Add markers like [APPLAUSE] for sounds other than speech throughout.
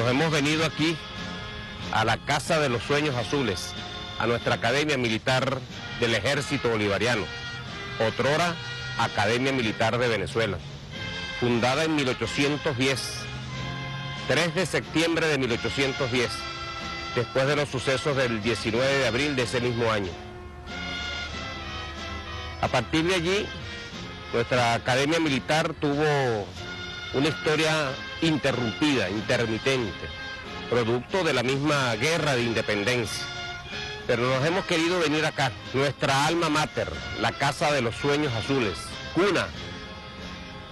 Nos hemos venido aquí a la Casa de los Sueños Azules, a nuestra Academia Militar del Ejército Bolivariano, otrora Academia Militar de Venezuela, fundada en 1810, 3 de septiembre de 1810, después de los sucesos del 19 de abril de ese mismo año. A partir de allí, nuestra Academia Militar tuvo una historia interrumpida, intermitente, producto de la misma guerra de independencia. Pero nos hemos querido venir acá, nuestra alma mater, la Casa de los Sueños Azules, cuna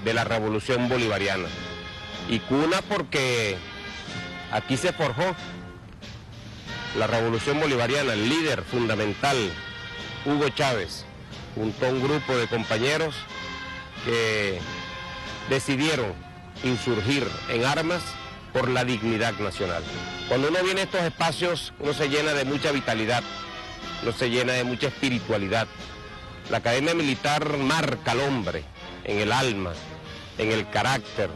de la Revolución Bolivariana. Y cuna porque aquí se forjó la Revolución Bolivariana, el líder fundamental, Hugo Chávez, junto a un grupo de compañeros que decidieron insurgir en armas por la dignidad nacional. Cuando uno viene a estos espacios, uno se llena de mucha vitalidad, uno se llena de mucha espiritualidad. La Academia Militar marca al hombre en el alma, en el carácter,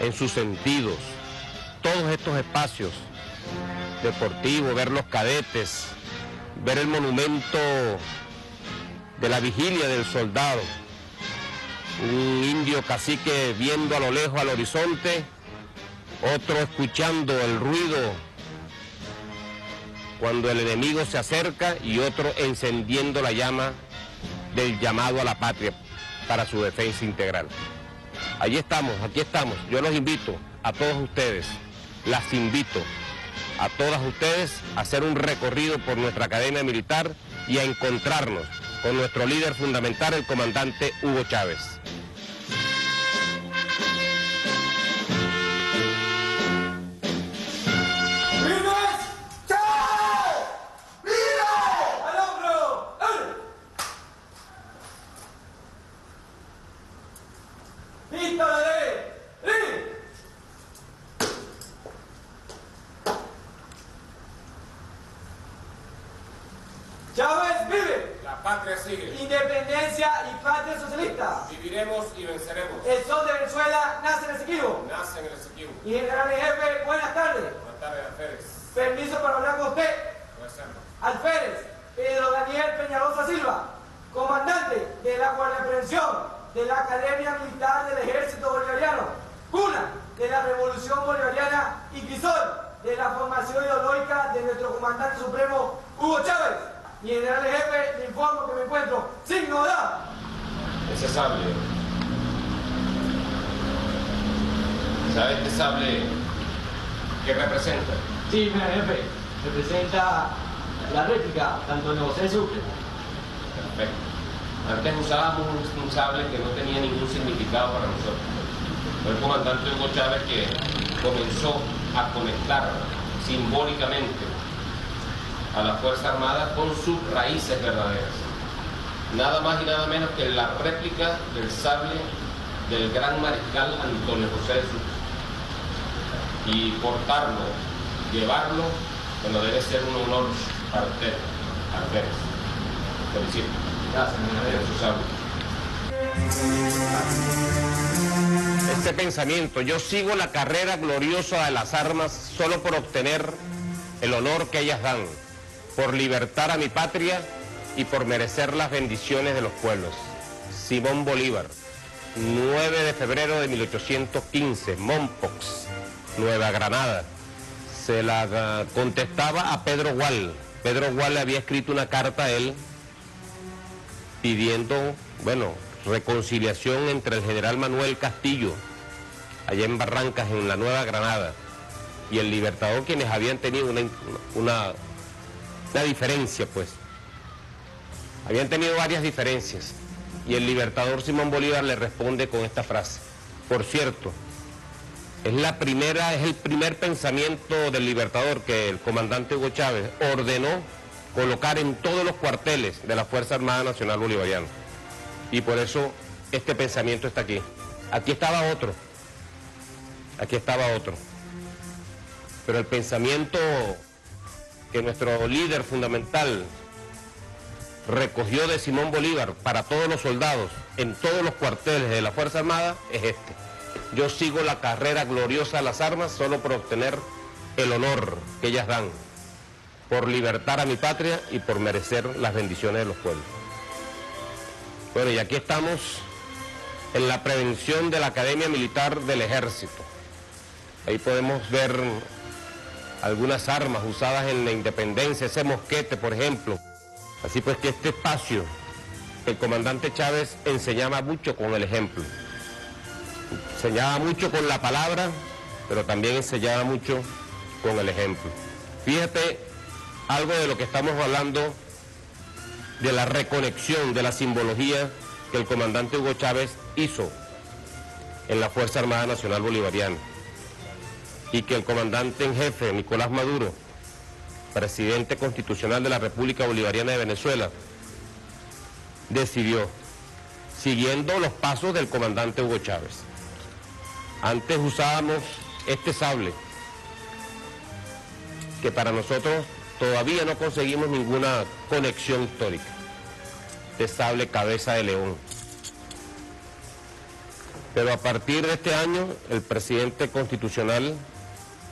en sus sentidos. Todos estos espacios deportivos, ver los cadetes, ver el monumento de la vigilia del soldado, un indio cacique viendo a lo lejos al horizonte, otro escuchando el ruido cuando el enemigo se acerca y otro encendiendo la llama del llamado a la patria para su defensa integral. Allí estamos, aquí estamos. Yo los invito a todos ustedes, las invito a todas ustedes a hacer un recorrido por nuestra academia militar y a encontrarnos con nuestro líder fundamental, el comandante Hugo Chávez. Ese sable. ¿Sabe este sable qué representa? Sí, mira, jefe, representa la réplica tanto de José Sucre. Perfecto. Antes usábamos un, un sable que no tenía ningún significado para nosotros. Fue el comandante Hugo Chávez que comenzó a conectar simbólicamente a la Fuerza Armada con sus raíces verdaderas. Nada más y nada menos que la réplica del sable del gran mariscal Antonio José de Sucre. Y portarlo, llevarlo, bueno, debe ser un honor para usted. Felicito. Gracias, Tiene su sable. Este pensamiento, yo sigo la carrera gloriosa de las armas solo por obtener el honor que ellas dan, por libertar a mi patria y por merecer las bendiciones de los pueblos. Simón Bolívar, 9 de febrero de 1815, Mompox, Nueva Granada. Se la ah, contestaba a Pedro Gual. Pedro Gual le había escrito una carta a él pidiendo, bueno, reconciliación entre el general Manuel Castillo, allá en Barrancas, en la Nueva Granada, y el Libertador, quienes habían tenido una, una, una diferencia, pues. Habían tenido varias diferencias. Y el Libertador Simón Bolívar le responde con esta frase. Por cierto, es la primera, es el primer pensamiento del Libertador que el comandante Hugo Chávez ordenó colocar en todos los cuarteles de la Fuerza Armada Nacional Bolivariana. Y por eso este pensamiento está aquí. Aquí estaba otro. Aquí estaba otro. Pero el pensamiento que nuestro líder fundamental recogió de Simón Bolívar para todos los soldados en todos los cuarteles de la Fuerza Armada es este. yo sigo la carrera gloriosa de las armas solo por obtener el honor que ellas dan, por libertar a mi patria y por merecer las bendiciones de los pueblos. Bueno, y aquí estamos en la prevención de la Academia Militar del Ejército. Ahí podemos ver algunas armas usadas en la independencia, ese mosquete, por ejemplo. Así pues que este espacio, el comandante Chávez enseñaba mucho con el ejemplo. Enseñaba mucho con la palabra, pero también enseñaba mucho con el ejemplo. Fíjate algo de lo que estamos hablando, de la reconexión, de la simbología que el comandante Hugo Chávez hizo en la Fuerza Armada Nacional Bolivariana y que el comandante en jefe, Nicolás Maduro, presidente constitucional de la República Bolivariana de Venezuela, decidió, siguiendo los pasos del comandante Hugo Chávez. Antes usábamos este sable, que para nosotros todavía no conseguimos ninguna conexión histórica, este sable cabeza de león. Pero a partir de este año, el presidente constitucional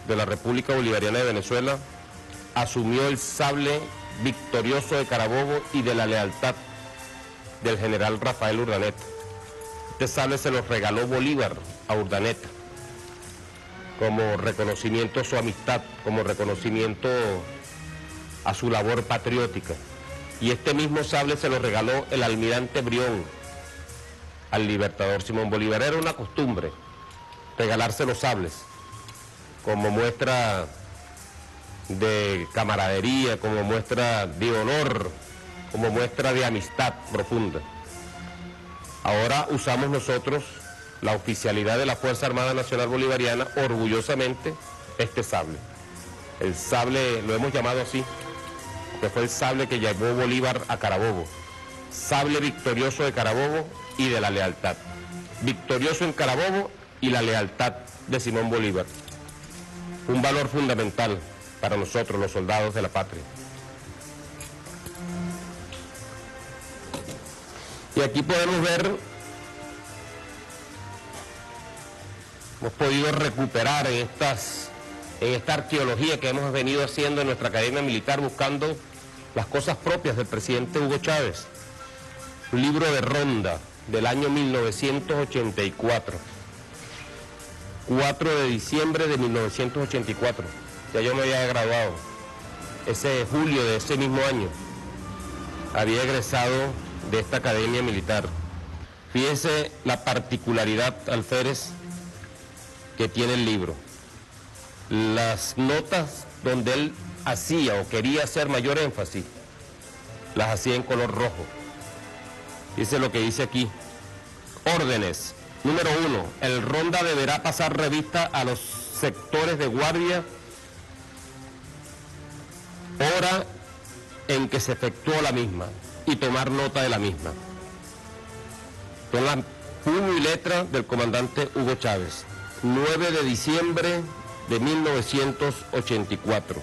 de la República Bolivariana de Venezuela asumió el sable victorioso de Carabobo y de la lealtad del general Rafael Urdaneta. Este sable se lo regaló Bolívar a Urdaneta como reconocimiento a su amistad, como reconocimiento a su labor patriótica. Y este mismo sable se lo regaló el almirante Brión al libertador Simón Bolívar. Era una costumbre regalarse los sables como muestra de camaradería, como muestra de honor, como muestra de amistad profunda. Ahora usamos nosotros la oficialidad de la Fuerza Armada Nacional Bolivariana orgullosamente este sable. El sable, lo hemos llamado así, que fue el sable que llevó Bolívar a Carabobo. Sable victorioso de Carabobo y de la lealtad. Victorioso en Carabobo y la lealtad de Simón Bolívar un valor fundamental para nosotros los soldados de la patria. Y aquí podemos ver, hemos podido recuperar en, estas, en esta arqueología que hemos venido haciendo en nuestra Academia Militar buscando las cosas propias del presidente Hugo Chávez. Un libro de ronda del año 1984 4 de diciembre de 1984. Ya yo me había graduado. Ese julio de ese mismo año había egresado de esta academia militar. Fíjese la particularidad, Alférez, que tiene el libro. Las notas donde él hacía o quería hacer mayor énfasis, las hacía en color rojo. Dice lo que dice aquí. Órdenes, Número uno, el Ronda deberá pasar revista a los sectores de guardia hora en que se efectuó la misma y tomar nota de la misma. Con la puño y letra del comandante Hugo Chávez, 9 de diciembre de 1984.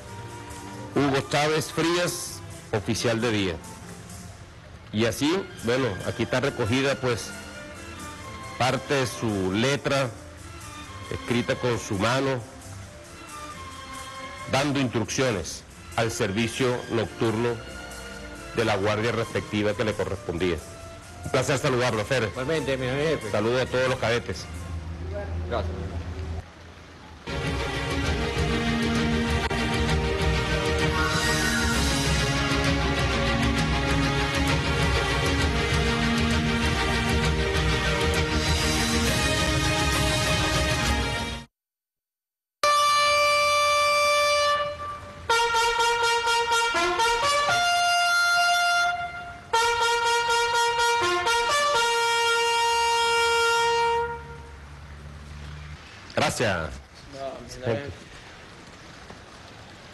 Hugo Chávez Frías, oficial de día. Y así, bueno, aquí está recogida pues parte de su letra, escrita con su mano, dando instrucciones al servicio nocturno de la guardia respectiva que le correspondía. Un placer saludarlo, Fere. Igualmente, mi jefe. Saludo a todos los cadetes. Gracias.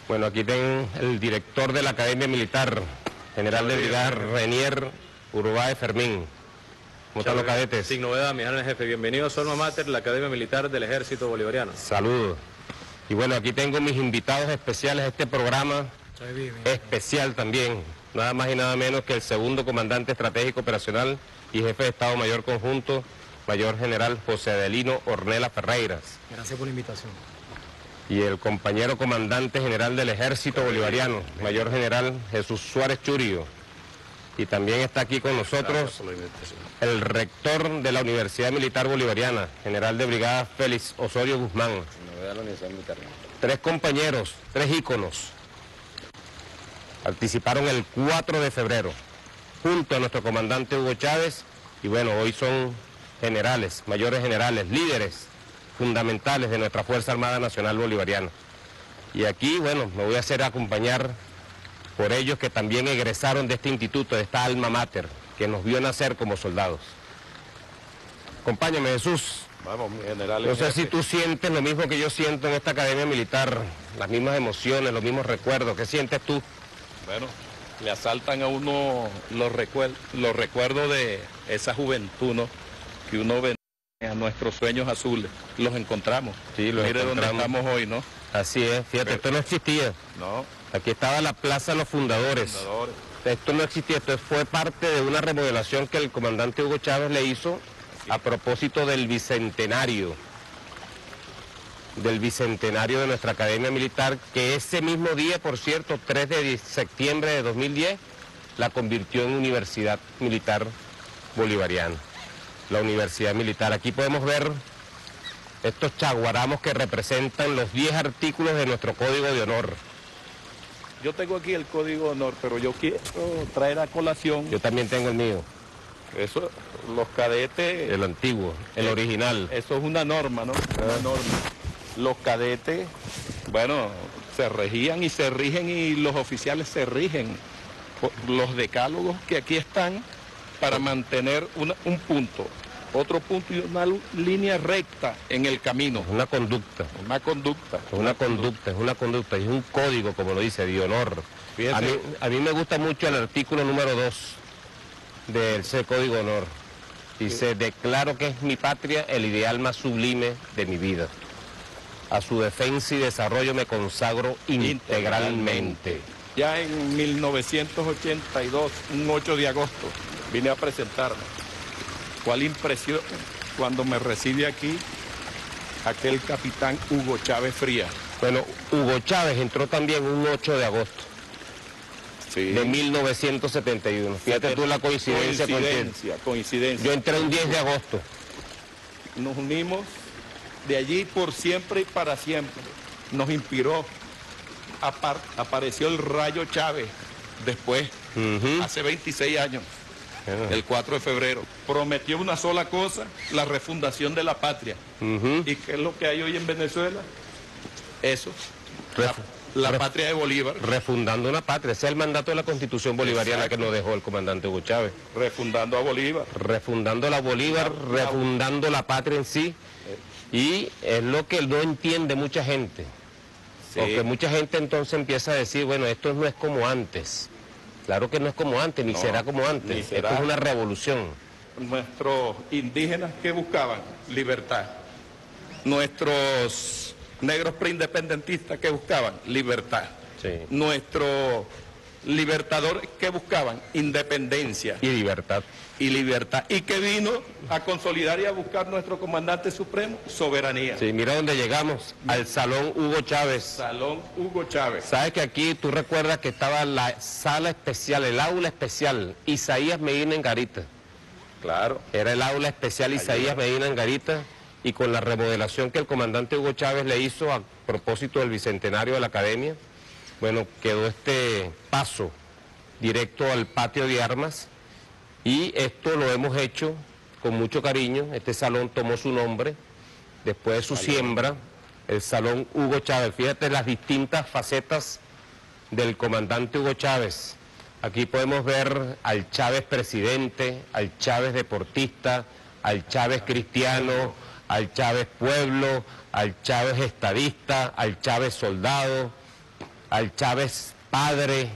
Bueno, aquí tengo el director de la Academia Militar, general de brigada Renier Uruguay Fermín. ¿Cómo están los cadetes? Sin novedad, mi general jefe. Bienvenido a Solma Mater, la Academia Militar del Ejército Bolivariano. Saludos. Y bueno, aquí tengo mis invitados especiales a este programa especial también. Nada más y nada menos que el segundo comandante estratégico operacional y jefe de Estado Mayor Conjunto Mayor General José Adelino Ornela Ferreiras. Gracias por la invitación. Y el compañero comandante general del Ejército Bolivariano, Mayor General Jesús Suárez Churio. Y también está aquí con nosotros el rector de la Universidad Militar Bolivariana, general de brigada Félix Osorio Guzmán. Tres compañeros, tres íconos, participaron el 4 de febrero, junto a nuestro comandante Hugo Chávez, y bueno, hoy son generales, mayores generales, líderes fundamentales de nuestra Fuerza Armada Nacional Bolivariana. Y aquí, bueno, me voy a hacer acompañar por ellos que también egresaron de este instituto, de esta alma mater, que nos vio nacer como soldados. Acompáñame, Jesús. Vamos, mi general. No sé si tú sientes lo mismo que yo siento en esta academia militar, las mismas emociones, los mismos recuerdos. ¿Qué sientes tú? Bueno, le asaltan a uno los, recuer- los recuerdos de esa juventud, ¿no? Que uno ve a nuestros sueños azules. Los encontramos. Sí, los Mire dónde encontramos. estamos hoy, ¿no? Así es, fíjate, esto no existía. No, Aquí estaba la Plaza de los Fundadores. fundadores. Esto no existía, esto fue parte de una remodelación que el comandante Hugo Chávez le hizo a propósito del bicentenario, del bicentenario de nuestra Academia Militar, que ese mismo día, por cierto, 3 de septiembre de 2010, la convirtió en Universidad Militar Bolivariana, la Universidad Militar. Aquí podemos ver estos chaguaramos que representan los 10 artículos de nuestro Código de Honor. Yo tengo aquí el código de honor, pero yo quiero traer a colación Yo también tengo el mío, eso, los cadetes. el antiguo, el Eh, original. Eso es una norma, ¿no? Una norma. Los cadetes, bueno, se regían y se rigen y los oficiales se rigen por los decálogos que aquí están para mantener una- un punto, otro punto y una línea recta en el camino, una conducta, una conducta. es una conducta, es una conducta, es un código, como lo dice, de honor. A mí, a mí me gusta mucho el artículo número 2 del ese Código de Honor. Dice, declaro que es mi patria el ideal más sublime de mi vida. A su defensa y desarrollo me consagro integralmente. Ya en 1982, un 8 de agosto, vine a presentarme. ¿Cuál impresión cuando me recibe aquí aquel capitán Hugo Chávez Frías? Bueno, Hugo Chávez entró también un 8 de agosto Sí. de 1971. Fíjate tú la coincidencia, con que Coincidencia, coincidencia. Yo entré un 10 de agosto. Nos unimos de allí por siempre y para siempre. Nos inspiró. Apar- apareció el Rayo Chávez después, hace 26 años. El 4 de febrero. Prometió una sola cosa, la refundación de la patria. ¿Y qué es lo que hay hoy en Venezuela? Eso. La, patria de Bolívar, Refundando una patria. Ese es el mandato de la constitución bolivariana que nos dejó el comandante Hugo Chávez. refundando a Bolívar. Refundando la Bolívar, La- la- refundando la patria en sí. Y es lo que no entiende mucha gente. Sí. Porque mucha gente entonces empieza a decir, bueno, esto no es como antes. Claro que no es como antes, ni No, será como antes. Esto es una revolución. nuestros indígenas que buscaban libertad, nuestros negros preindependentistas que buscaban libertad, Sí. nuestros libertadores que buscaban independencia Y libertad. y libertad, y que vino a consolidar y a buscar nuestro comandante supremo, soberanía. Sí, mira dónde llegamos, al Salón Hugo Chávez. Salón Hugo Chávez. Sabes que aquí tú recuerdas que estaba la sala especial, el aula especial, Isaías Medina en Garita. Claro. Era el aula especial Isaías Medina en Garita y con la remodelación que el comandante Hugo Chávez le hizo a propósito del bicentenario de la academia, bueno, quedó este paso directo al patio de armas y esto lo hemos hecho con mucho cariño. Este salón tomó su nombre después de su siembra, el Salón Hugo Chávez. Fíjate las distintas facetas del comandante Hugo Chávez. Aquí podemos ver al Chávez presidente, al Chávez deportista, al Chávez cristiano, al Chávez pueblo, al Chávez estadista, al Chávez soldado, al Chávez padre.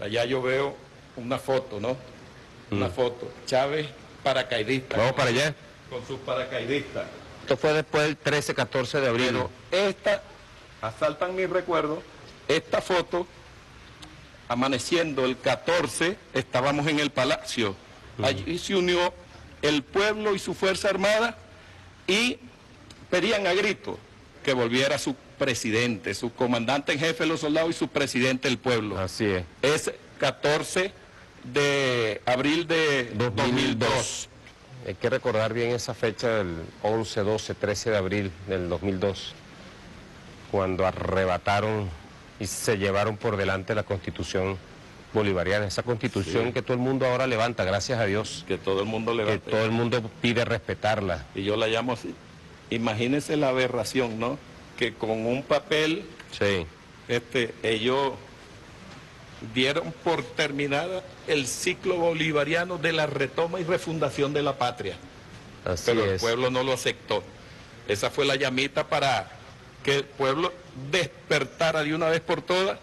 Allá yo veo una foto, ¿no? Una foto. Chávez paracaidista. Vamos para allá. Con sus paracaidistas. Esto fue después del 13-14 de abril. Pero esta, asaltan mis recuerdos, esta foto, amaneciendo el 14, estábamos en el palacio. Allí se unió el pueblo y su Fuerza Armada y pedían a grito que volviera su presidente, su comandante en jefe de los soldados y su presidente del pueblo. Así es. Es 14 de abril de 2002. Hay que recordar bien esa fecha del 11, 12, 13 de abril del 2002, cuando arrebataron y se llevaron por delante la constitución bolivariana, esa constitución Sí. que todo el mundo ahora levanta, gracias a Dios, Que todo el mundo le que todo el mundo pide respetarla. Y yo la llamo así. Imagínense la aberración, ¿no? Que con un papel Sí, este, ellos dieron por terminada el ciclo bolivariano de la retoma y refundación de la patria. así Pero el pueblo no lo aceptó. Esa fue la llamita para que el pueblo despertara de una vez por todas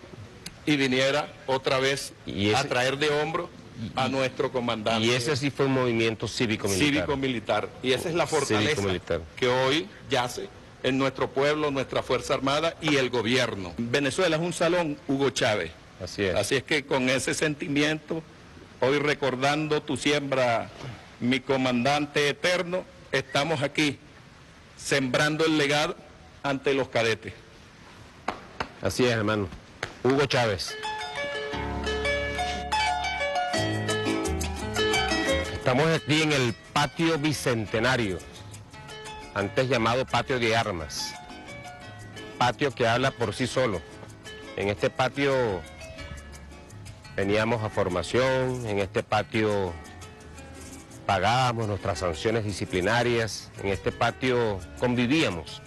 y viniera otra vez Y ese- a traer de hombro a nuestro comandante Y ese sí fue un movimiento cívico-militar. cívico-militar. Y esa es la fortaleza que hoy yace en nuestro pueblo, nuestra Fuerza Armada y el gobierno. Venezuela es un salón Hugo Chávez. Así es. Así es que con ese sentimiento, hoy recordando tu siembra, mi comandante eterno, estamos aquí sembrando el legado ante los cadetes. Así es, hermano. Hugo Chávez. Estamos aquí en el patio bicentenario, antes llamado patio de armas. Patio que habla por sí solo. En este patio veníamos a formación, en este patio pagábamos nuestras sanciones disciplinarias, en este patio convivíamos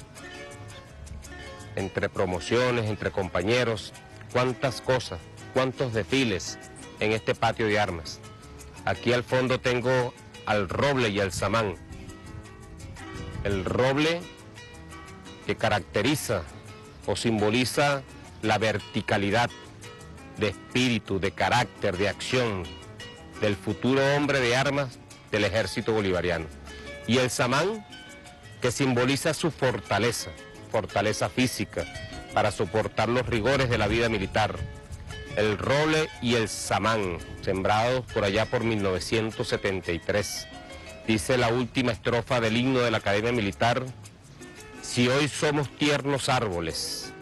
entre promociones, entre compañeros, cuántas cosas, cuántos desfiles en este patio de armas. Aquí al fondo tengo al roble y al samán. El roble que caracteriza o simboliza la verticalidad de espíritu, de carácter, de acción del futuro hombre de armas del ejército bolivariano. Y el samán que simboliza su fortaleza, fortaleza física para soportar los rigores de la vida militar. El roble y el samán, sembrados por allá por 1973. Dice la última estrofa del himno de la Academia Militar, si hoy somos tiernos árboles,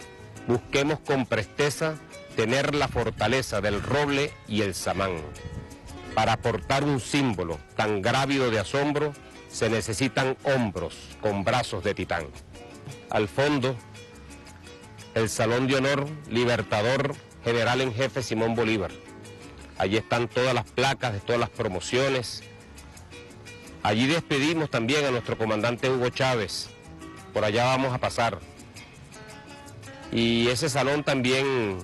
busquemos con presteza tener la fortaleza del roble y el samán. Para aportar un símbolo tan grávido de asombro, se necesitan hombros con brazos de titán. Al fondo, el Salón de Honor Libertador General en Jefe Simón Bolívar. Allí están todas las placas de todas las promociones. Allí despedimos también a nuestro comandante Hugo Chávez. Por allá vamos a pasar. Y ese salón también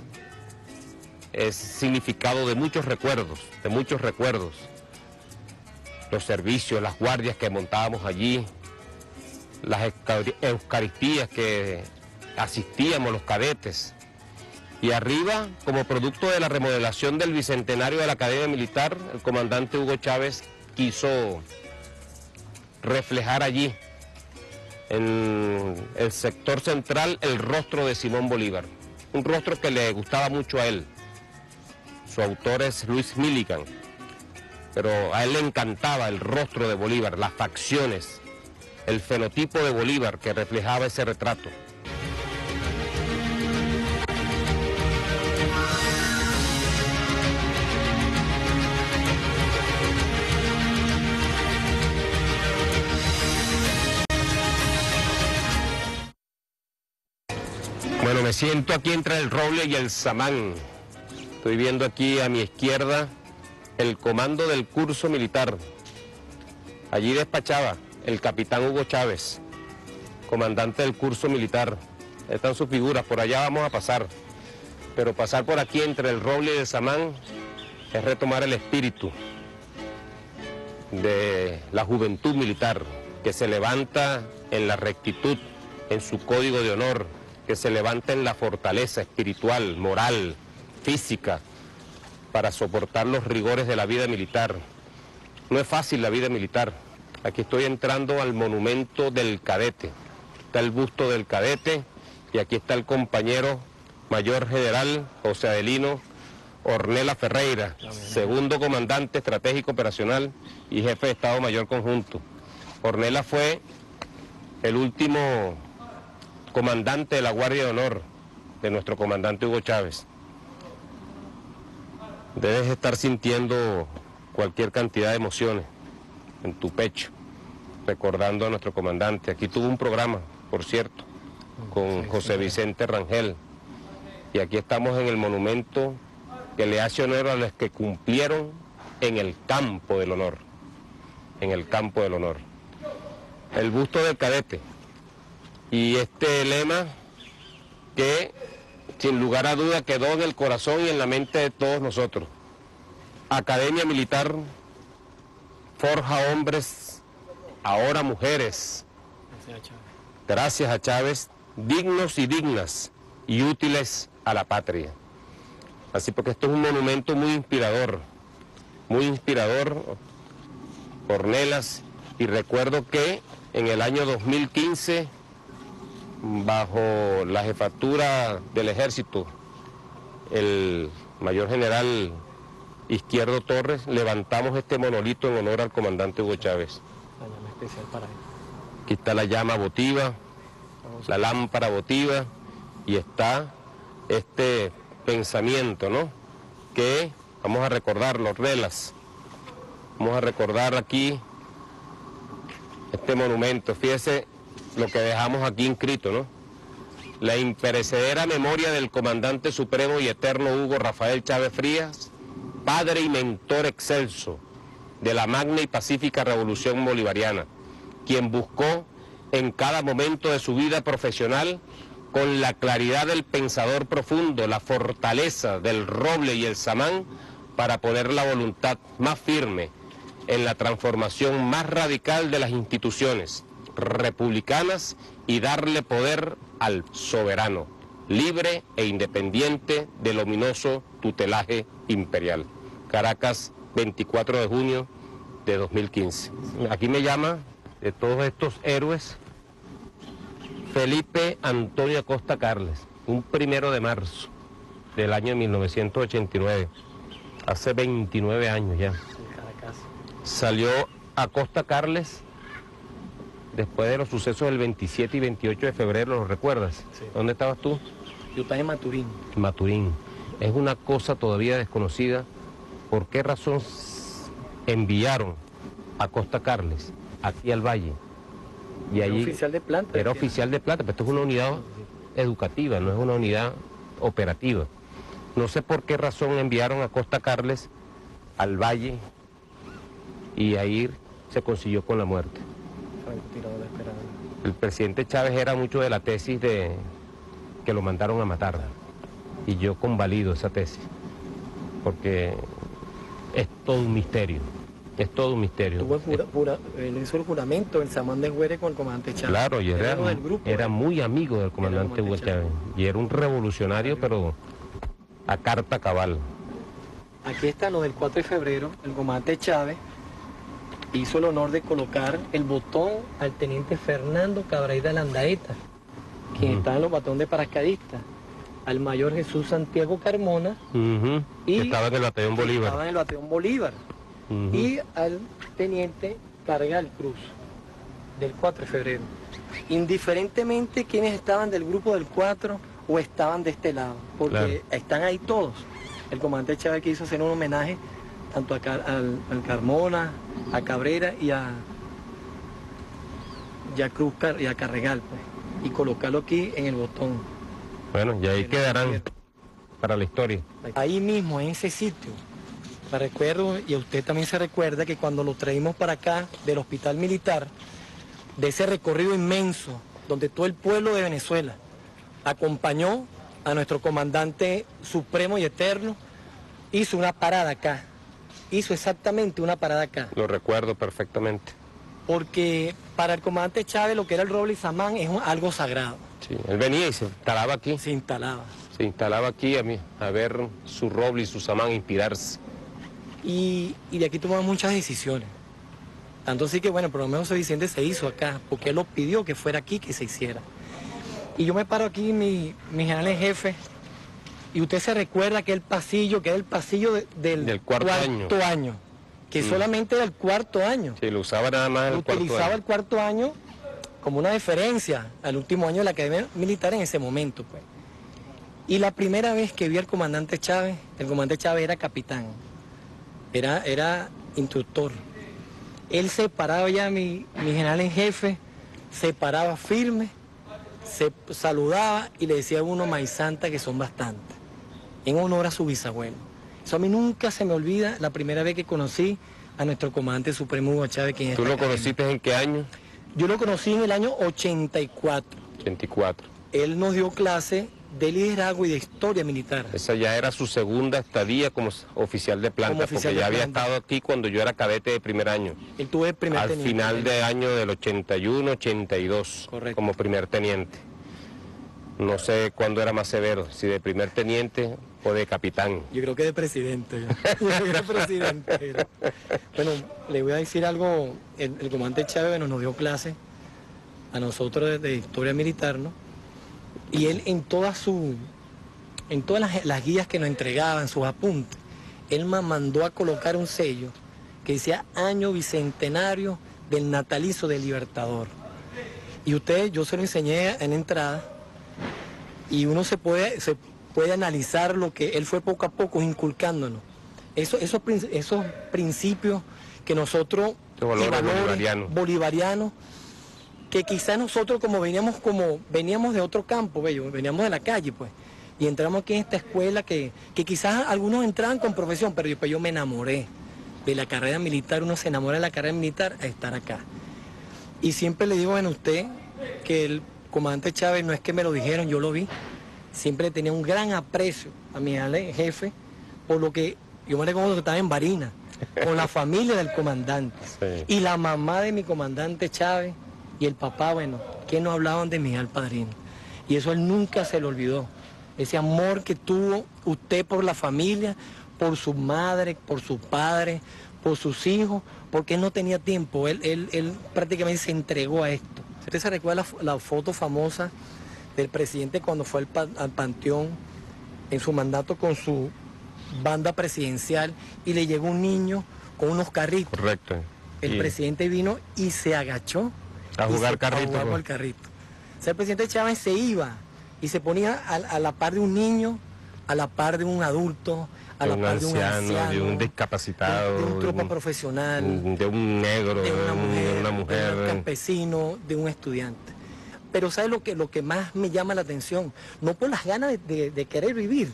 es significado de muchos recuerdos, de muchos recuerdos. Los servicios, las guardias que montábamos allí, las eucari- eucaristías que asistíamos los cadetes. Y arriba, como producto de la remodelación del bicentenario de la Academia Militar, el comandante Hugo Chávez quiso reflejar allí, en el sector central, el rostro de Simón Bolívar. Un rostro que le gustaba mucho a él. Su autor es Luis Milligan, pero a él le encantaba el rostro de Bolívar, las facciones, el fenotipo de Bolívar que reflejaba ese retrato. Siento aquí entre el roble y el samán. Estoy viendo aquí a mi izquierda el comando del curso militar. Allí despachaba el capitán Hugo Chávez, comandante del curso militar. Están sus figuras, por allá vamos a pasar. Pero pasar por aquí entre el roble y el samán es retomar el espíritu de la juventud militar que se levanta en la rectitud, en su código de honor, que se levanta en la fortaleza espiritual, moral, física, para soportar los rigores de la vida militar. No es fácil la vida militar. Aquí estoy entrando al monumento del cadete. Está el busto del cadete y aquí está el compañero mayor general José Adelino Ornela Ferreira, segundo comandante estratégico operacional y jefe de Estado Mayor Conjunto. Ornela fue el último comandante de la Guardia de Honor de nuestro comandante Hugo Chávez. Debes estar sintiendo cualquier cantidad de emociones en tu pecho, recordando a nuestro comandante. Aquí tuvo un programa, por cierto, con José Vicente Rangel. Y aquí estamos en el monumento que le hace honor a los que cumplieron en el campo del honor. En el campo del honor. El busto del cadete. Y este lema que sin lugar a duda quedó en el corazón y en la mente de todos nosotros. Academia Militar forja hombres, ahora mujeres, gracias a Chávez, dignos y dignas y útiles a la patria. Así porque esto es un monumento muy inspirador, muy inspirador, Cornelas, y recuerdo que en el año 2015, bajo la jefatura del ejército, el mayor general Izquierdo Torres, levantamos este monolito en honor al comandante Hugo Chávez. Aquí está la llama votiva, la lámpara votiva y está este pensamiento, ¿no? Que vamos a recordar los relas. Vamos a recordar aquí este monumento. Fíjese lo que dejamos aquí inscrito, ¿no? La imperecedera memoria del comandante supremo y eterno Hugo Rafael Chávez Frías, padre y mentor excelso de la magna y pacífica revolución bolivariana, quien buscó en cada momento de su vida profesional con la claridad del pensador profundo, la fortaleza del roble y el samán, para poner la voluntad más firme en la transformación más radical de las instituciones republicanas y darle poder al soberano, libre e independiente del ominoso tutelaje imperial. Caracas, 24 de junio de 2015. Aquí me llama de todos estos héroes Felipe Antonio Acosta Carles, un primero de marzo del año 1989, hace 29 años ya. Salió Acosta Carles después de los sucesos del 27 y 28 de febrero, ¿lo recuerdas? ¿Dónde estabas tú? Yo estaba en Maturín. Maturín. Es una cosa todavía desconocida por qué razón enviaron a Costa Carles aquí al valle. Y era oficial de planta. Era oficial de planta, pero esto es una unidad educativa, no es una unidad operativa. No sé por qué razón enviaron a Costa Carles al valle y ahí se consiguió con la muerte. El presidente Chávez era mucho de la tesis de que lo mandaron a matar. Y yo convalido esa tesis, porque es todo un misterio. Es todo un misterio. Tuvo el, hizo el juramento, el Samán de Güere con el comandante Chávez. Claro, y era, era, muy amigo del comandante Hugo Chávez. Y era un revolucionario, pero a carta cabal. Aquí está lo del 4 de febrero, el comandante Chávez hizo el honor de colocar el botón al teniente Fernando Cabraída Landaeta, quien está en los batones de paracaidistas, al mayor Jesús Santiago Carmona, y estaba en el batallón Bolívar. Estaba en el batallón Bolívar. Y al teniente Cargal Cruz, del 4 de febrero. Indiferentemente quienes estaban del grupo del 4 o estaban de este lado, porque están ahí todos. El comandante Chávez quiso hacer un homenaje tanto a, al, Carmona, a Cabrera y a, y Cruz y a Carregal, pues, y colocarlo aquí en el botón. Bueno, y ahí quedarán para la historia. Ahí mismo, en ese sitio, me recuerdo, y a usted también se recuerda que cuando lo traímos para acá del hospital militar, de ese recorrido inmenso, donde todo el pueblo de Venezuela acompañó a nuestro comandante supremo y eterno, hizo una parada acá, hizo exactamente una parada acá. Lo recuerdo perfectamente. Porque para el comandante Chávez lo que era el roble y samán es algo sagrado. Sí, él venía y se instalaba aquí. Se instalaba. Se instalaba aquí a, mí, a ver su roble y su samán inspirarse. Y, de aquí tomamos muchas decisiones. Tanto así que, bueno, por lo menos Vicente se hizo acá, porque él lo pidió que fuera aquí que se hiciera. Y yo me paro aquí, mi, mi general jefe, Y usted se recuerda que el pasillo, que era el pasillo de- del, Del cuarto año. que Mm. solamente era el cuarto año. Sí, lo usaba nada más el cuarto utilizaba año. el cuarto año como una deferencia al último año de la Academia Militar en ese momento. Pues. Y la primera vez que vi al comandante Chávez, el comandante Chávez era capitán, era, era instructor. Él se paraba ya, mi, mi general en jefe, se paraba firme, se saludaba y le decía a uno maíz santa que son bastantes, en honor a su bisabuelo. Eso a mí nunca se me olvida la primera vez que conocí a nuestro comandante supremo Hugo Chávez. quien ¿Tú lo conociste en qué año? Yo lo conocí en el año 84. 84. Él nos dio clase de liderazgo y de historia militar. Esa ya era su segunda estadía como oficial de planta, oficial porque de ya había estado aquí cuando yo era cadete de primer año. Él tuvo el primer Al teniente. final de año del 81, 82, Correcto. como primer teniente. No sé cuándo era más severo, si de primer teniente o de capitán. Yo creo que de presidente. Yo creo que presidente. Bueno, le voy a decir algo. El, el comandante Chávez bueno, nos dio clase a nosotros de, historia militar, ¿no? Y él en todas su, en todas las, las guías que nos entregaban, sus apuntes, él me mandó a colocar un sello que decía año bicentenario del natalicio del Libertador. Y usted, yo se lo enseñé en entrada, y uno se puede, se puede analizar lo que él fue poco a poco inculcándonos. Eso, esos, esos principios que nosotros, valores valores bolivarianos. bolivarianos, que quizás nosotros como veníamos como veníamos de otro campo, bello, veníamos de la calle, pues, y entramos aquí en esta escuela que, que quizás algunos entraban con profesión, pero yo, pues yo me enamoré de la carrera militar, uno se enamora de la carrera militar a estar acá. Y siempre le digo bueno, a usted que el comandante Chávez no es que me lo dijeron, yo lo vi. Siempre tenía un gran aprecio a mi jefe por lo que yo me recuerdo que estaba en Barina, con la familia del comandante. [LAUGHS] Sí. Y la mamá de mi comandante Chávez y el papá, bueno, que no hablaban de mi al padrino. Y eso él nunca se lo olvidó. Ese amor que tuvo usted por la familia, por su madre, por su padre, por sus hijos, porque él no tenía tiempo. Él, él, él prácticamente se entregó a esto. ¿Usted se recuerda la foto famosa del presidente cuando fue al, al panteón en su mandato con su banda presidencial y le llegó un niño con unos carritos? Correcto. El Y- presidente vino y se agachó. A jugar carrito, A jugar pues. por el carrito. O sea, el presidente Chávez se iba y se ponía a, a la par de un niño, a la par de un adulto, a de la par de un anciano, de un discapacitado, de, de un tropa un- profesional, de un negro, de una mujer, una de un mujer. campesino, de un estudiante. Pero ¿sabe lo que, lo que más me llama la atención? No por las ganas de, de- de querer vivir,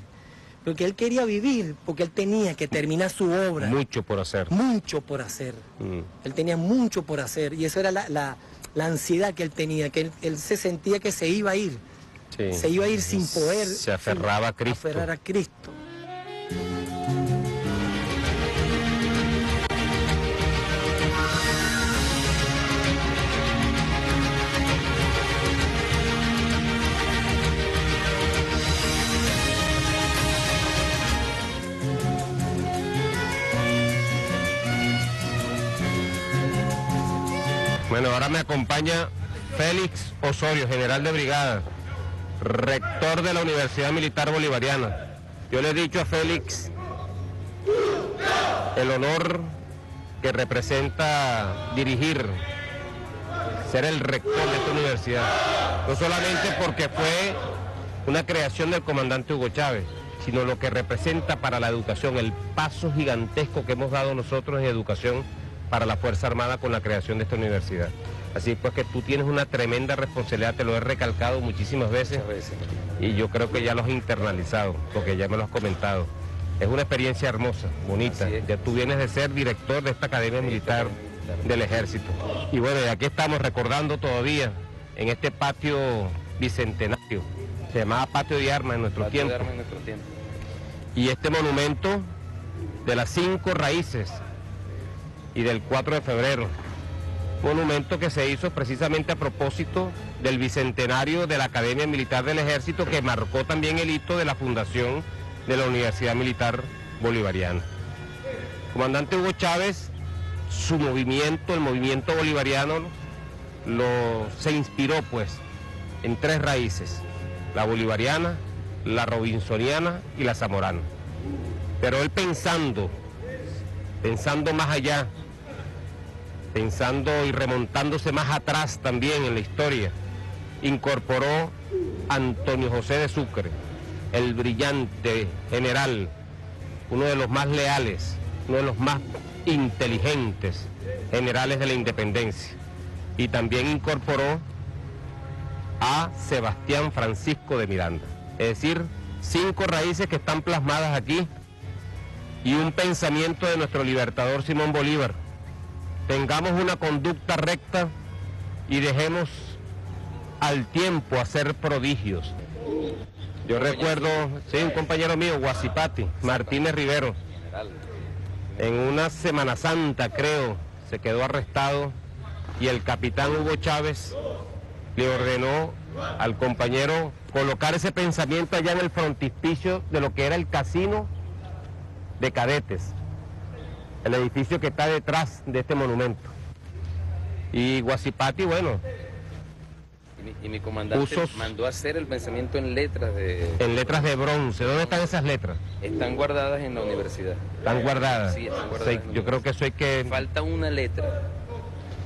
porque él quería vivir, porque él tenía que terminar su obra. Mucho por hacer. mucho por hacer. Mm. Él tenía mucho por hacer y eso era la, la- la ansiedad que él tenía, que él, él se sentía que se iba a ir, Sí. se iba a ir sin poder. Se aferraba a Cristo. Aferrar a Cristo. Bueno, ahora me acompaña Félix Osorio, general de brigada, rector de la Universidad Militar Bolivariana. Yo le he dicho a Félix el honor que representa dirigir, ser el rector de esta universidad. No solamente porque fue una creación del comandante Hugo Chávez, sino lo que representa para la educación, el paso gigantesco que hemos dado nosotros en educación para la Fuerza Armada con la creación de esta universidad. Así pues que tú tienes una tremenda responsabilidad, te lo he recalcado muchísimas veces, y yo creo que ya lo has internalizado, porque ya me lo has comentado. Es una experiencia hermosa, bonita. Ya tú vienes de ser director de esta Academia Militar del Ejército. Y bueno, y aquí estamos recordando todavía en este patio bicentenario. Se llamaba Patio de Armas en nuestro tiempo. Y este monumento de las cinco raíces y del 4 de febrero. Monumento que se hizo precisamente a propósito del bicentenario de la Academia Militar del Ejército que marcó también el hito de la fundación de la Universidad Militar Bolivariana. Comandante Hugo Chávez, su movimiento, el movimiento bolivariano, se inspiró pues en tres raíces, la bolivariana, la robinsoniana y la zamorana. Pero él pensando, pensando más allá, pensando y remontándose más atrás también en la historia, incorporó Antonio José de Sucre, el brillante general, uno de los más leales, uno de los más inteligentes generales de la independencia. Y también incorporó a Sebastián Francisco de Miranda. Es decir, cinco raíces que están plasmadas aquí y un pensamiento de nuestro libertador Simón Bolívar. Tengamos una conducta recta y dejemos al tiempo hacer prodigios. Yo recuerdo, sí, un compañero mío, Guasipati, Martínez Rivero, en una Semana Santa creo, se quedó arrestado y el capitán Hugo Chávez le ordenó al compañero colocar ese pensamiento allá en el frontispicio de lo que era el casino de cadetes, el edificio que está detrás de este monumento. Y Guasipati, bueno, Y mi, y mi comandante Usos- mandó a hacer el pensamiento en letras de... en letras de bronce. ¿Dónde están esas letras? Están guardadas en la universidad. Están guardadas. Sí, están guardadas Sí, yo creo que eso hay que... Falta una letra,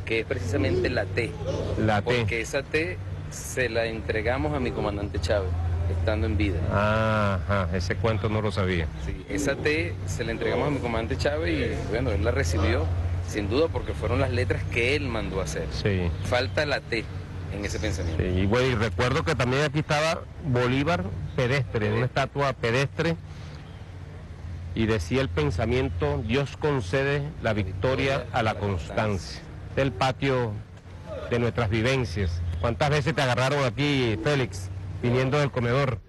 que es precisamente la T. La T. Porque esa T se la entregamos a mi comandante Chávez, estando en vida. Ajá, ese cuento no lo sabía. Sí, esa T se la entregamos a mi comandante Chávez y bueno, él la recibió, sin duda, porque fueron las letras que él mandó a hacer. Sí. Falta la T en ese pensamiento. Sí, y bueno, y recuerdo que también aquí estaba Bolívar pedestre, una estatua pedestre, y decía el pensamiento, Dios concede la victoria a la constancia. El patio de nuestras vivencias. ¿Cuántas veces te agarraron aquí, Félix, viniendo del comedor?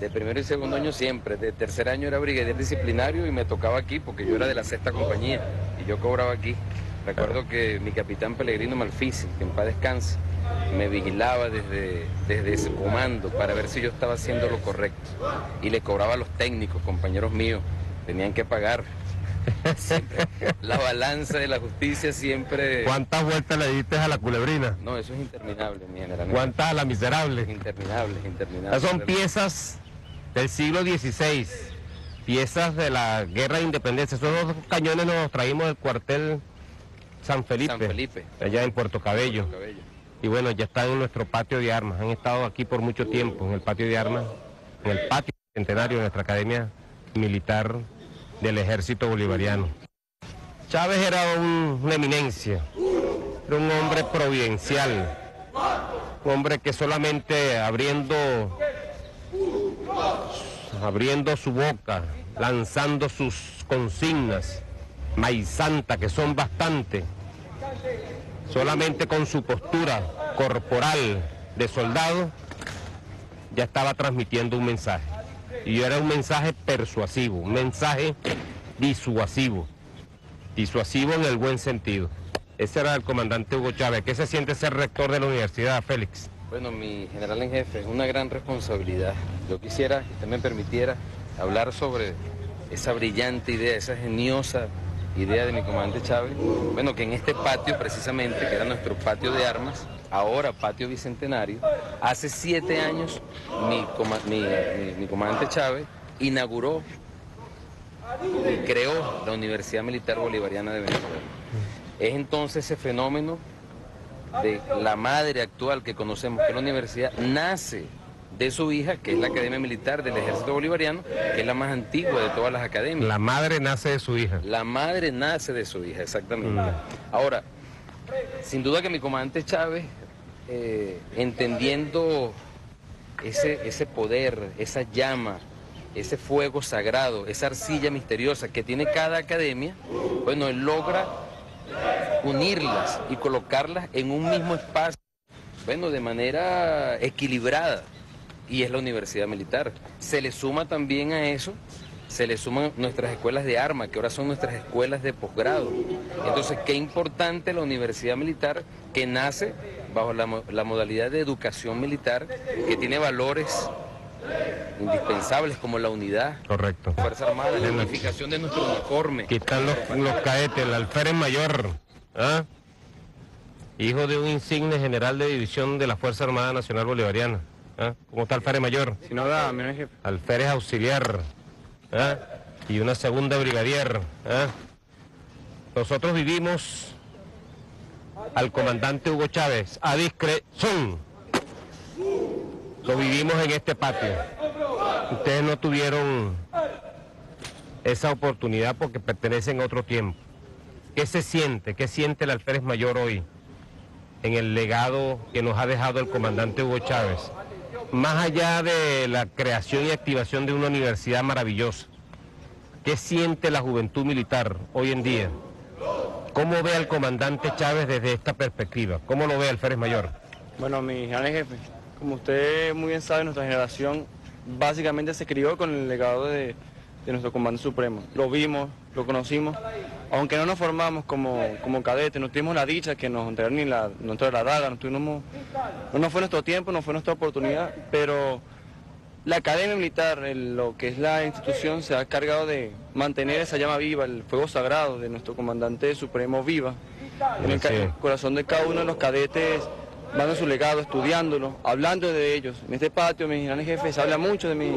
De primero y segundo año siempre. De tercer año era brigadier disciplinario y me tocaba aquí porque yo era de la sexta compañía y yo cobraba aquí. Recuerdo que mi capitán Pellegrino Malfisi, que en paz descanse, me vigilaba desde, desde ese comando para ver si yo estaba haciendo lo correcto. Y le cobraba a los técnicos, compañeros míos, tenían que pagar. Siempre. La balanza de la justicia siempre... ¿Cuántas vueltas le diste a la culebrina? No, eso es interminable, mi general. ¿Cuántas a la miserable? Interminable, interminable. Esas son piezas del siglo XVI, piezas de la guerra de independencia. Esos dos cañones nos los traímos del cuartel San Felipe, San Felipe. allá en Puerto Cabello. Cabello. Y bueno, ya están en nuestro patio de armas. Han estado aquí por mucho tiempo, en el patio de armas, en el patio centenario de nuestra Academia Militar del Ejército Bolivariano. Chávez era un- una eminencia, era un hombre providencial, un hombre que solamente abriendo, abriendo su boca, lanzando sus consignas, maíz santa, que son bastante, solamente con su postura corporal de soldado, ya estaba transmitiendo un mensaje. Y era un mensaje persuasivo, un mensaje disuasivo, disuasivo en el buen sentido. Ese era el comandante Hugo Chávez. ¿Qué se siente ser rector de la universidad, Félix? Bueno, mi general en jefe, es una gran responsabilidad. Yo quisiera que usted me permitiera hablar sobre esa brillante idea, esa geniosa idea de mi comandante Chávez. Bueno, que en este patio precisamente, que era nuestro patio de armas, ahora patio bicentenario, hace siete años mi, coma- mi- mi- mi comandante Chávez inauguró y creó la Universidad Militar Bolivariana de Venezuela. Es entonces ese fenómeno de la madre actual que conocemos, que es la universidad, nace de su hija, que es la Academia Militar del Ejército Bolivariano, que es la más antigua de todas las academias. La madre nace de su hija. La madre nace de su hija, exactamente. Ahora, sin duda que mi comandante Chávez, eh, entendiendo ese, ese poder, esa llama, ese fuego sagrado, esa arcilla misteriosa que tiene cada academia, bueno, él logra unirlas y colocarlas en un mismo espacio, bueno, de manera equilibrada, y es la Universidad Militar. Se le suma también a eso, se le suman nuestras escuelas de armas, que ahora son nuestras escuelas de posgrado. Entonces, qué importante la Universidad Militar que nace bajo la, mo- la modalidad de educación militar, que tiene valores indispensables como la unidad, Correcto. Fuerza Armada, la unificación de nuestro uniforme. Aquí están los, los cadetes, el alférez mayor, ¿ah? hijo de un insigne general de división de la Fuerza Armada Nacional Bolivariana. ¿ah? ¿Cómo está Alférez Mayor? Si no da, mi jefe. Alférez Auxiliar. ¿Ah? Y una segunda brigadier. ¿ah? Nosotros vivimos al comandante Hugo Chávez a discreción. Lo vivimos en este patio. Ustedes no tuvieron esa oportunidad porque pertenecen a otro tiempo. ¿Qué se siente? ¿Qué siente el alférez mayor hoy en el legado que nos ha dejado el comandante Hugo Chávez? Más allá de la creación y activación de una universidad maravillosa, ¿qué siente la juventud militar hoy en día? ¿Cómo ve al comandante Chávez desde esta perspectiva? ¿Cómo lo ve alférez mayor? Bueno, mi gran jefe, como usted muy bien sabe, nuestra generación básicamente se crió con el legado de, de nuestro comandante supremo. Lo vimos, lo conocimos, aunque no nos formamos como, como cadetes, no tuvimos la dicha que nos entregaron ni la, no entró la daga, no, tuvimos, no, fue nuestro tiempo, no fue nuestra oportunidad, pero la Academia Militar, el- lo que es la institución, se ha cargado de mantener esa llama viva, el fuego sagrado de nuestro comandante supremo viva, en el corazón de cada uno de los cadetes, dando su legado, estudiándolo, hablando de ellos. En este patio, mis grandes jefes, se habla mucho de mi,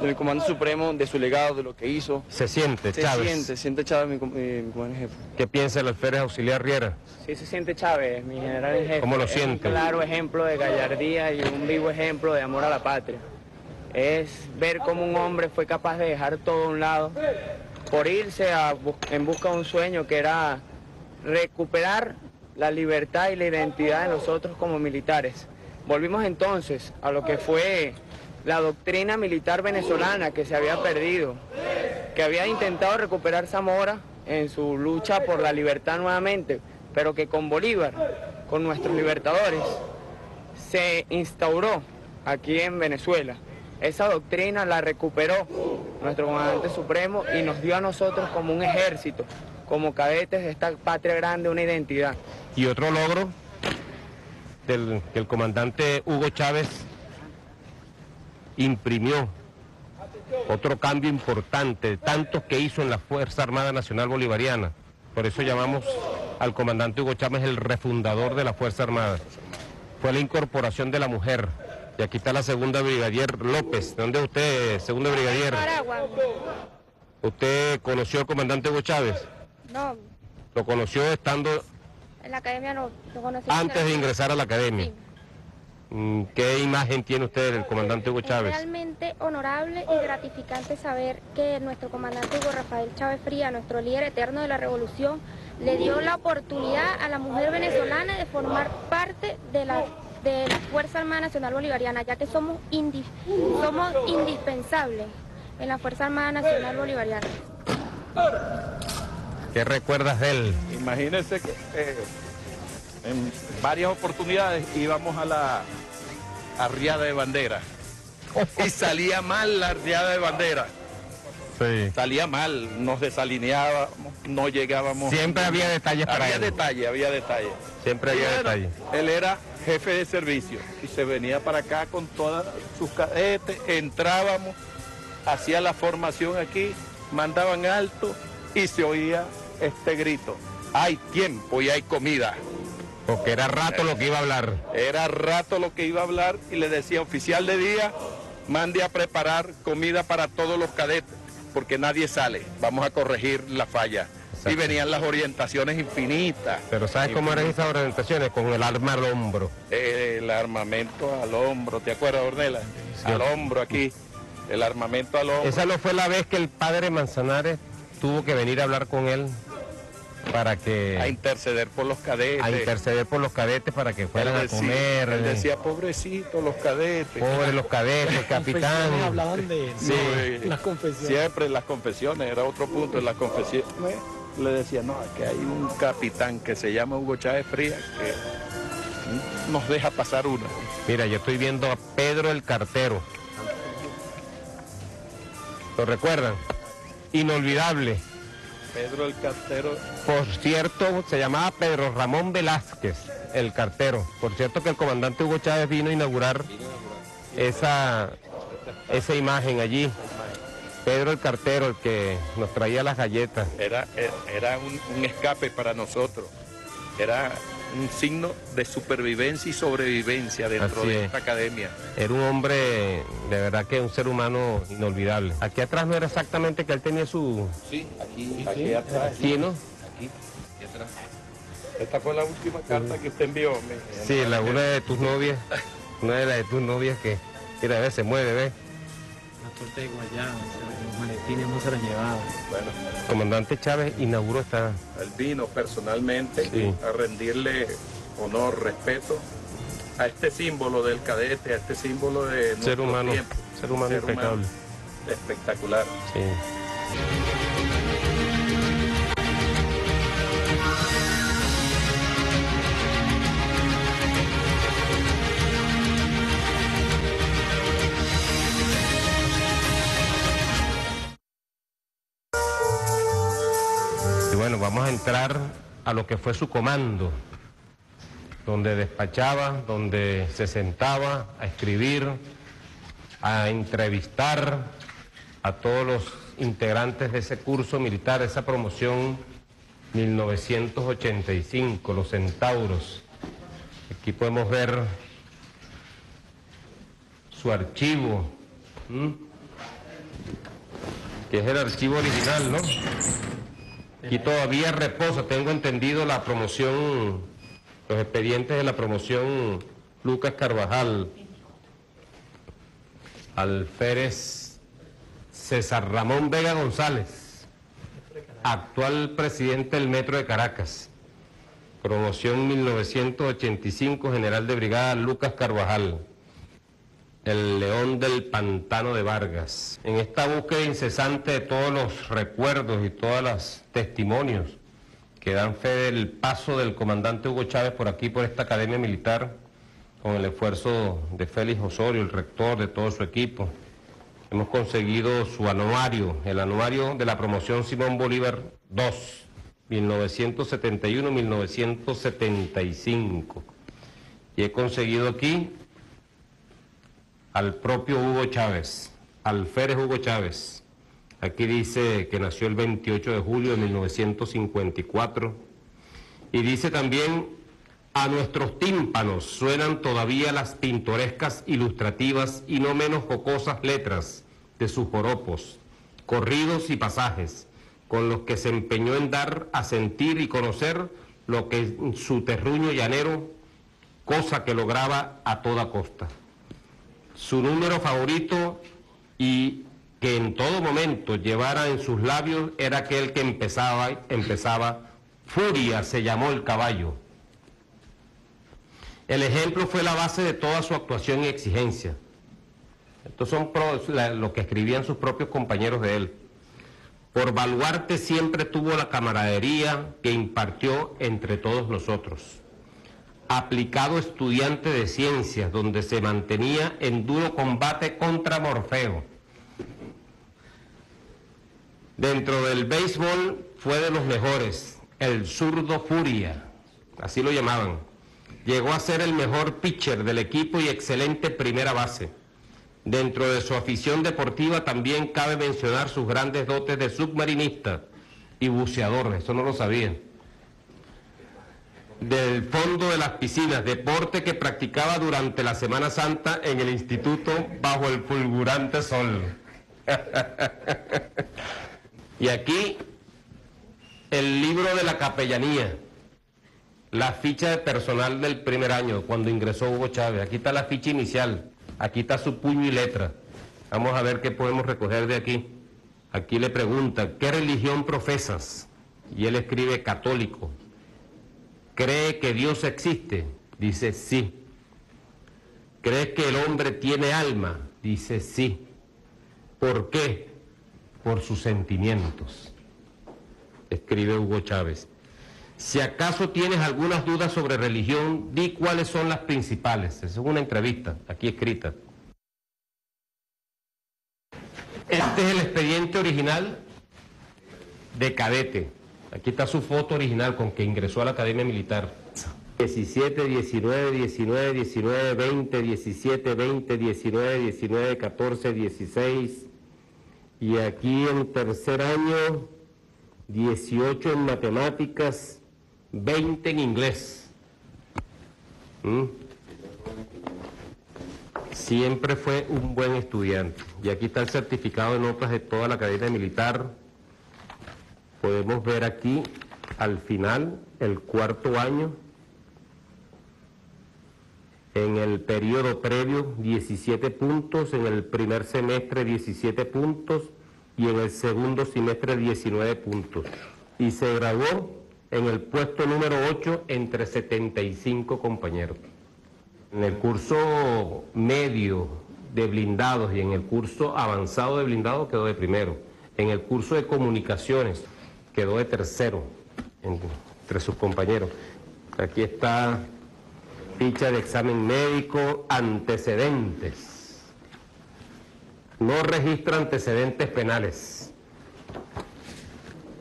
de mi comandante supremo, de su legado, de lo que hizo. Se siente, Se Chávez. siente, se siente Chávez, mi, eh, mi comandante jefe. ¿Qué piensa el alférez auxiliar Riera? Sí se siente Chávez, mi general en jefe. ¿Cómo lo Es siente? un claro ejemplo de gallardía y un vivo ejemplo de amor a la patria. Es ver cómo un hombre fue capaz de dejar todo a un lado por irse a en busca de un sueño que era recuperar la libertad y la identidad de nosotros como militares. Volvimos entonces a lo que fue la doctrina militar venezolana que se había perdido, que había intentado recuperar Zamora en su lucha por la libertad nuevamente, pero que con Bolívar, con nuestros libertadores, se instauró aquí en Venezuela. Esa doctrina la recuperó nuestro comandante supremo y nos dio a nosotros como un ejército, como cadetes de esta patria grande, una identidad. Y otro logro del que el comandante Hugo Chávez imprimió, otro cambio importante, tantos que hizo en la Fuerza Armada Nacional Bolivariana. Por eso llamamos al comandante Hugo Chávez el refundador de la Fuerza Armada. Fue la incorporación de la mujer. Y aquí está la segunda brigadier López. ¿Dónde es usted, segunda brigadier? ¿Usted conoció al comandante Hugo Chávez? No, Lo conoció estando en la academia no lo conocí. antes de ingresar a la academia. Sí. Mm, ¿Qué imagen tiene usted del comandante Hugo Es Chávez? realmente honorable y gratificante saber que nuestro comandante Hugo Rafael Chávez Fría, nuestro líder eterno de la revolución, le dio la oportunidad a la mujer venezolana de formar parte de la, de la Fuerza Armada Nacional Bolivariana, ya que somos, indi- somos indispensables en la Fuerza Armada Nacional Bolivariana. ¿Qué recuerdas de él? Imagínense que eh, en varias oportunidades íbamos a la arriada de bandera [LAUGHS] y salía mal la arriada de bandera. Sí. Salía mal, nos desalineábamos, no llegábamos. Siempre había detalles para Había él. detalle, había detalle. Siempre había detalles. Él era jefe de servicio y se venía para acá con todas sus cadetes, entrábamos, hacía la formación aquí, mandaban alto y se oía este grito. Hay tiempo y hay comida. Porque era rato lo que iba a hablar. Era rato lo que iba a hablar y le decía, oficial de día, mande a preparar comida para todos los cadetes, porque nadie sale. Vamos a corregir la falla. Exacto. Y venían las orientaciones infinitas. Pero ¿sabes cómo eran esas orientaciones? Con el arma al hombro. Eh, el armamento al hombro, ¿te acuerdas, Ornella? Al hombro aquí, el armamento al hombro. Esa no fue la vez que el padre Manzanares tuvo que venir a hablar con él para A que interceder por los cadetes. a interceder por los cadetes para que fueran a comer. él eh, decía, pobrecitos los cadetes. Pobres los cadetes, capitán. Confesiones hablaban de Sí, las confesiones. Siempre las confesiones, era otro punto en las confesiones. Le decía, no, que hay un capitán que se llama Hugo Chávez Frías que nos deja pasar una. Mira, yo estoy viendo a Pedro el cartero. ¿Lo recuerdan? Inolvidable. Pedro el cartero, Por cierto, se llamaba Pedro Ramón Velázquez, el cartero. Por cierto que el comandante Hugo Chávez vino a inaugurar esa, esa imagen allí. Pedro el cartero, el que nos traía las galletas. era, era un, un escape para nosotros. Era un signo de supervivencia y sobrevivencia dentro Así de es. esta academia. Era un hombre, de verdad que un ser humano inolvidable. Aquí atrás no era exactamente que él tenía su... Sí, aquí, aquí atrás. Sí, ¿no? Aquí, aquí atrás. Esta fue la última carta que usted envió. mi- Sí, la, una de tus novias, una de las de tus novias que, mira, ve, se mueve, ve. De guayaba, los maletines no se los llevaba. Bueno, Comandante Chávez inauguró esta... él vino personalmente Sí. a rendirle honor, respeto a este símbolo del cadete, a este símbolo de Ser nuestro humano, tiempo. ser humano Ser impecable. espectacular. Sí. Vamos a entrar a lo que fue su comando, donde despachaba, donde se sentaba a escribir, a entrevistar a todos los integrantes de ese curso militar, esa promoción 1985, los centauros. Aquí podemos ver su archivo, que es el archivo original, ¿no? Aquí todavía reposa, tengo entendido la promoción, los expedientes de la promoción Lucas Carvajal, Alférez César Ramón Vega González, actual presidente del Metro de Caracas, promoción 1985, general de brigada Lucas Carvajal, el león del pantano de Vargas. En esta búsqueda incesante de todos los recuerdos y todos los testimonios que dan fe del paso del comandante Hugo Chávez por aquí, por esta academia militar, con el esfuerzo de Félix Osorio, el rector, de todo su equipo. Hemos conseguido su anuario, el anuario de la promoción Simón Bolívar II, 1971-1975. Y he conseguido aquí al propio Hugo Chávez, Alférez Hugo Chávez. Aquí dice que nació el 28 de julio de 1954. Y dice también, a nuestros tímpanos suenan todavía las pintorescas, ilustrativas y no menos jocosas letras de sus joropos, corridos y pasajes, con los que se empeñó en dar a sentir y conocer lo que en su terruño llanero, cosa que lograba a toda costa su número favorito y que en todo momento llevara en sus labios era aquel que empezaba, empezaba, Furia se llamó el caballo. El ejemplo fue la base de toda su actuación y exigencia. Estos son lo que escribían sus propios compañeros de él. Por baluarte siempre tuvo la camaradería que impartió entre todos nosotros aplicado estudiante de ciencias, donde se mantenía en duro combate contra Morfeo. Dentro del béisbol fue de los mejores, el zurdo Furia, así lo llamaban. Llegó a ser el mejor pitcher del equipo y excelente primera base. Dentro de su afición deportiva también cabe mencionar sus grandes dotes de submarinista y buceador, eso no lo sabía del fondo de las piscinas, deporte que practicaba durante la Semana Santa en el instituto bajo el fulgurante sol. [LAUGHS] y aquí el libro de la capellanía, la ficha de personal del primer año, cuando ingresó Hugo Chávez. Aquí está la ficha inicial, aquí está su puño y letra. Vamos a ver qué podemos recoger de aquí. Aquí le pregunta, ¿qué religión profesas? Y él escribe católico. ¿Cree que Dios existe? Dice sí. ¿Cree que el hombre tiene alma? Dice sí. ¿Por qué? Por sus sentimientos. Escribe Hugo Chávez. Si acaso tienes algunas dudas sobre religión, di cuáles son las principales. Esa es una entrevista aquí escrita. Este es el expediente original de cadete. Aquí está su foto original con que ingresó a la Academia Militar. 17, 19, 19, 19, 20, 17, 20, 19, 19, 14, 16. Y aquí en tercer año, 18 en matemáticas, 20 en inglés. ¿Mm? Siempre fue un buen estudiante. Y aquí está el certificado de notas de toda la academia militar. Podemos ver aquí, al final, el cuarto año, en el periodo previo 17 puntos, en el primer semestre 17 puntos y en el segundo semestre 19 puntos. Y se graduó en el puesto número 8 entre 75 compañeros. En el curso medio de blindados y en el curso avanzado de blindados quedó de primero. En el curso de comunicaciones quedó de tercero entre sus compañeros. Aquí está ficha de examen médico, antecedentes. No registra antecedentes penales.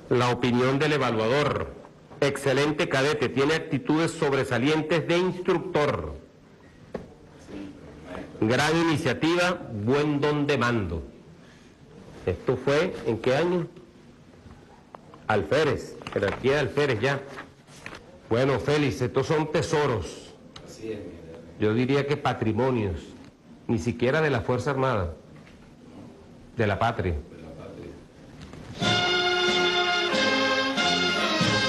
La opinión del evaluador. Excelente cadete, tiene actitudes sobresalientes de instructor. Gran iniciativa, buen don de mando. Esto fue, ¿en qué año? Alférez, jerarquía de Alférez ya. Bueno, Félix, estos son tesoros. Yo diría que patrimonios, ni siquiera de la Fuerza Armada, de la patria.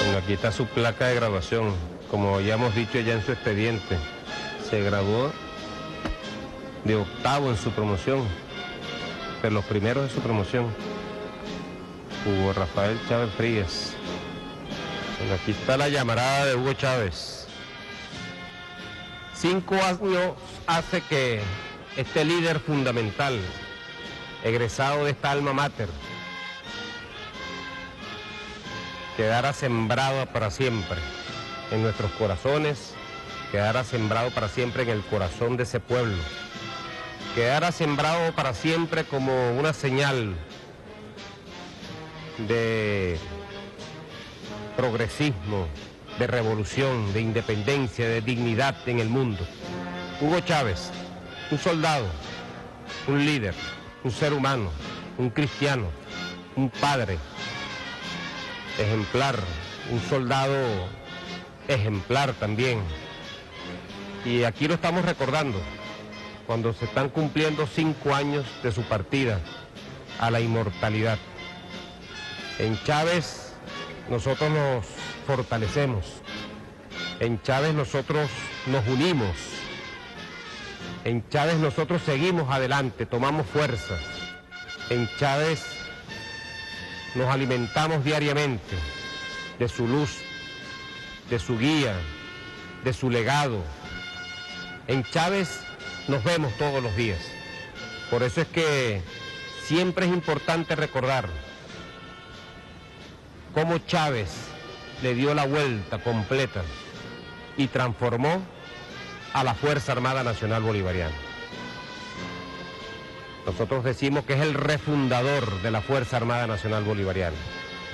Bueno, aquí está su placa de graduación, como ya hemos dicho ya en su expediente. Se graduó de octavo en su promoción, de los primeros de su promoción. Hugo Rafael Chávez Frías. Bueno, aquí está la llamarada de Hugo Chávez. Cinco años hace que este líder fundamental, egresado de esta alma mater, quedara sembrado para siempre en nuestros corazones, quedara sembrado para siempre en el corazón de ese pueblo, quedara sembrado para siempre como una señal de progresismo, de revolución, de independencia, de dignidad en el mundo. Hugo Chávez, un soldado, un líder, un ser humano, un cristiano, un padre, ejemplar, un soldado ejemplar también. Y aquí lo estamos recordando, cuando se están cumpliendo cinco años de su partida a la inmortalidad. En Chávez nosotros nos fortalecemos. En Chávez nosotros nos unimos. En Chávez nosotros seguimos adelante, tomamos fuerza. En Chávez nos alimentamos diariamente de su luz, de su guía, de su legado. En Chávez nos vemos todos los días. Por eso es que siempre es importante recordar cómo Chávez le dio la vuelta completa y transformó a la Fuerza Armada Nacional Bolivariana. Nosotros decimos que es el refundador de la Fuerza Armada Nacional Bolivariana,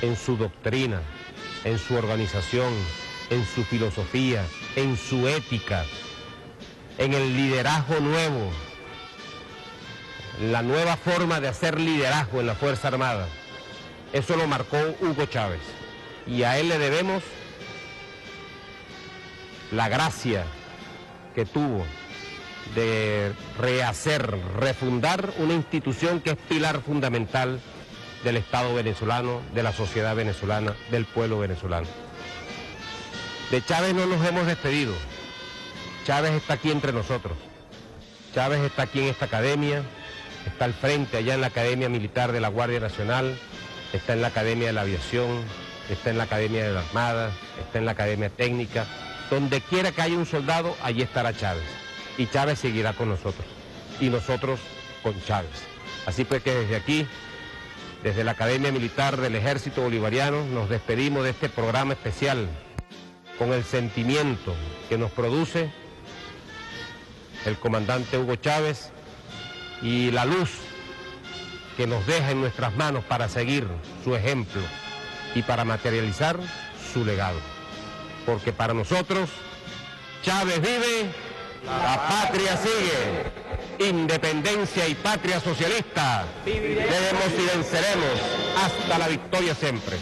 en su doctrina, en su organización, en su filosofía, en su ética, en el liderazgo nuevo, la nueva forma de hacer liderazgo en la Fuerza Armada. Eso lo marcó Hugo Chávez y a él le debemos la gracia que tuvo de rehacer, refundar una institución que es pilar fundamental del Estado venezolano, de la sociedad venezolana, del pueblo venezolano. De Chávez no nos hemos despedido. Chávez está aquí entre nosotros. Chávez está aquí en esta academia, está al frente allá en la Academia Militar de la Guardia Nacional, está en la Academia de la Aviación, está en la Academia de la Armada, está en la Academia Técnica. Donde quiera que haya un soldado, allí estará Chávez. Y Chávez seguirá con nosotros. Y nosotros con Chávez. Así pues que desde aquí, desde la Academia Militar del Ejército Bolivariano, nos despedimos de este programa especial con el sentimiento que nos produce el comandante Hugo Chávez y la luz que nos deja en nuestras manos para seguir su ejemplo y para materializar su legado. Porque para nosotros, Chávez vive, la patria sigue, independencia y patria socialista, debemos y venceremos hasta la victoria siempre.